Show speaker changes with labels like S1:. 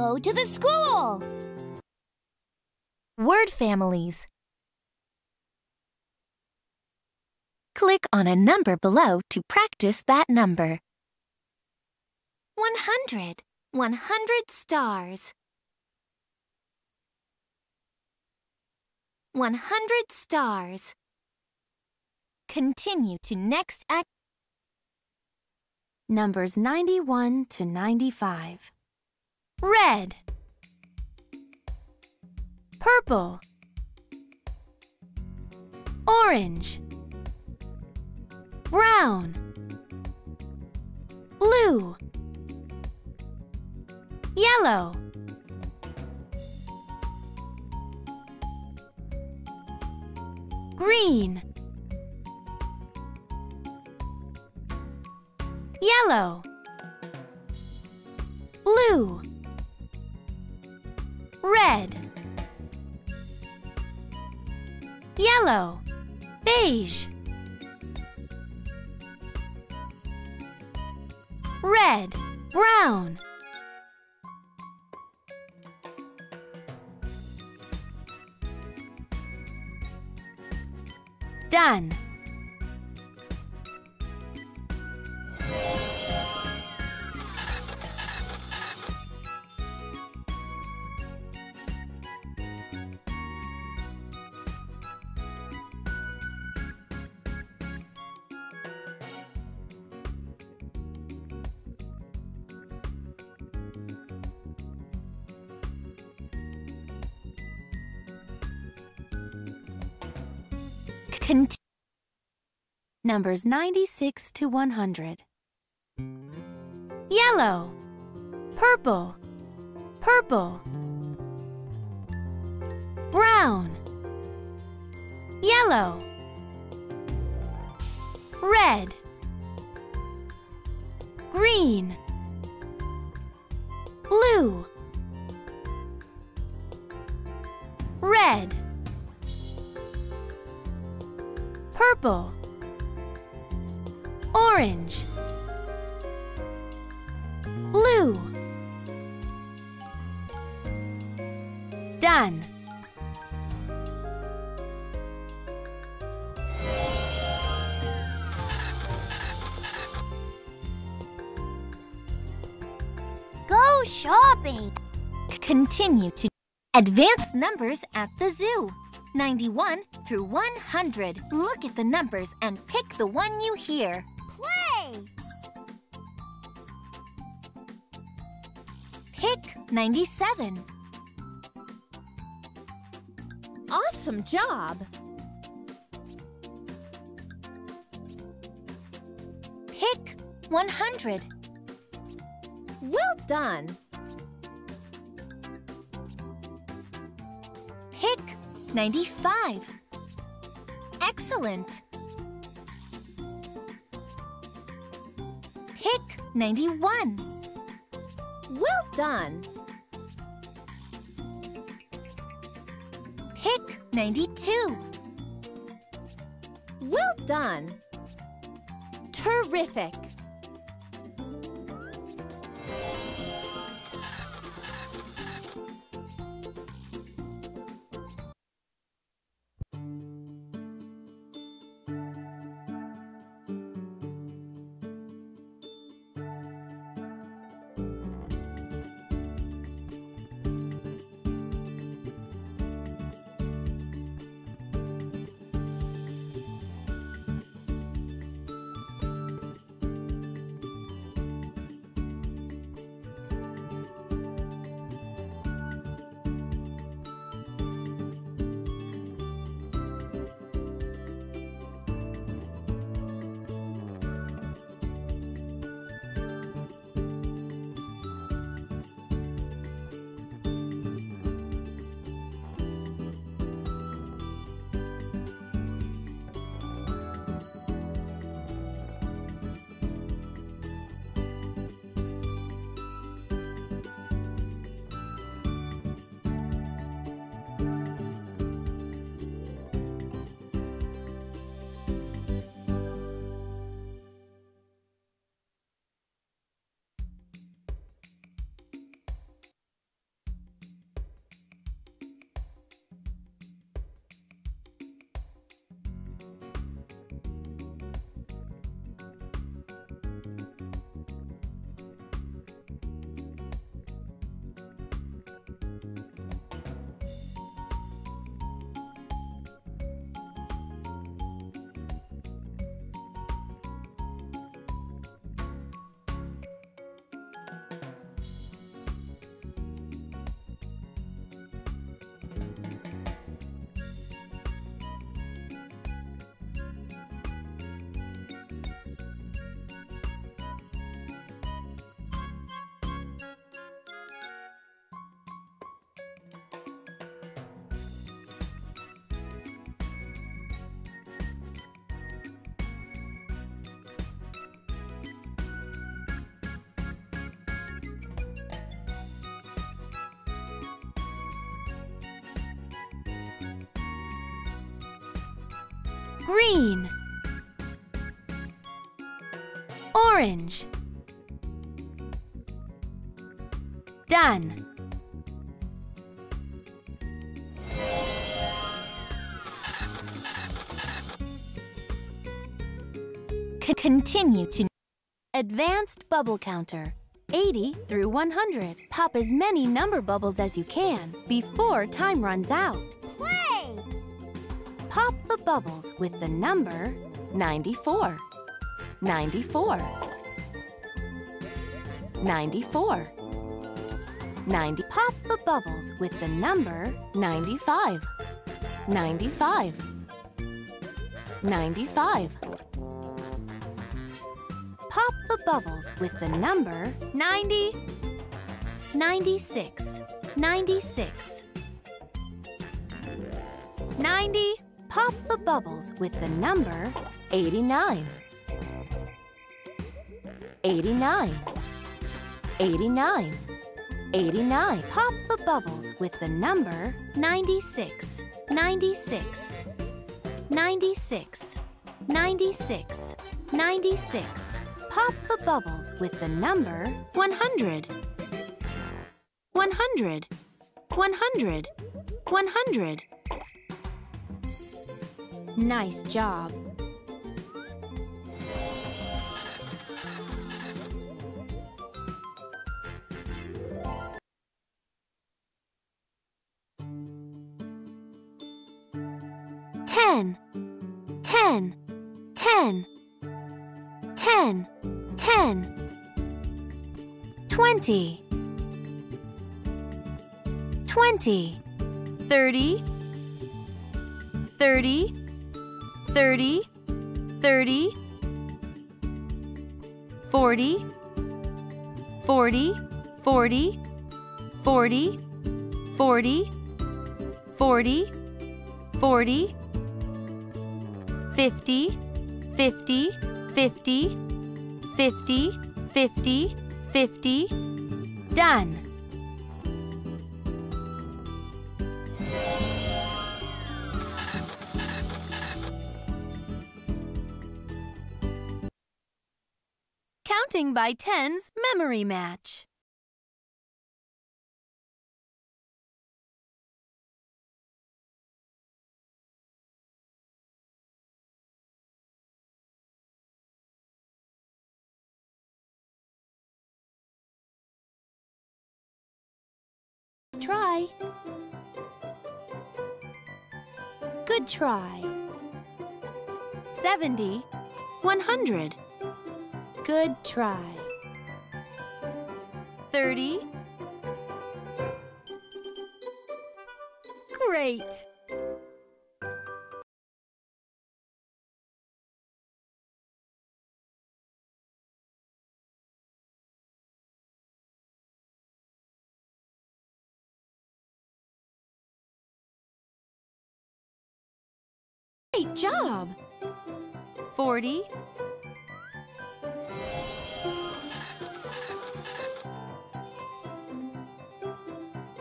S1: go to the school.
S2: Word families. Click on a number below to practice that number. 100. 100 stars. 100 stars. Continue to next act.
S3: Numbers 91 to 95. Red. Purple. Orange. Brown. Blue. Yellow. Green. Yellow. Blue. Red. Yellow. Beige. Red. Brown. Done. Numbers 96 to 100. Yellow. Purple. Purple. Brown. Yellow. Red. Green. Blue. Red. Purple. Orange. Blue. Done.
S1: Go shopping.
S2: Continue to advance numbers at the zoo. 91 through 100. Look at the numbers and pick the one you hear.
S1: Play.
S2: Pick 97.
S4: Awesome job!
S2: Pick 100.
S4: Well done!
S2: 95. Excellent. Pick 91.
S4: Well done!
S2: Pick 92.
S4: Well done! Terrific!
S3: Green. Orange. Done.
S2: C continue to
S3: Advanced bubble counter. 80 through 100. Pop as many number bubbles as you can before time runs out.
S1: Play!
S3: Pop the bubbles with the number
S5: 94 94 94 90
S3: Pop the bubbles with the number
S5: 95 95 95
S3: Pop the bubbles with the number 90 96 96 90 Pop the bubbles with the number
S5: 89 89 89 89
S3: Pop the bubbles with the number 96 96 96 96 96 Pop the bubbles with the number 100 100 100 100 Nice job. Ten, ten, ten, ten, ten, twenty, twenty, thirty, thirty, thirty, thirty, forty, forty, forty, forty, forty, forty, forty, fifty, fifty, fifty, fifty, fifty, fifty. Done. Counting by tens memory match. Let's try. Good try. 70, 100. Good try. 30. Great. Great job. 40. Yeah.